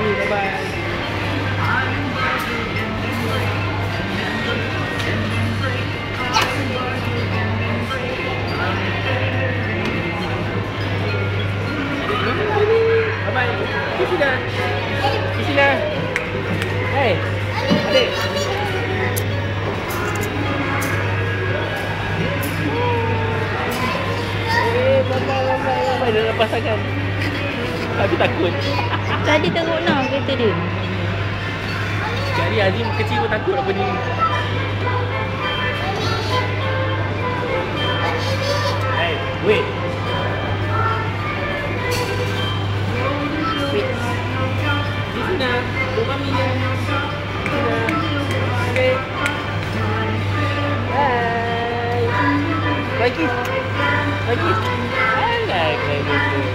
selalu bye Kisina Kisina Hei Adik Hei Bapak Bapak Bapak Bapak Bapak Bapak Bapak Bapak Bapak Bapak Bapak Bapak Bapak Bapak tadi teruk nak kereta dia. Cari Azim kecil pun takut apa ni. Hey, wait. Thank you. Thank you. I like betul.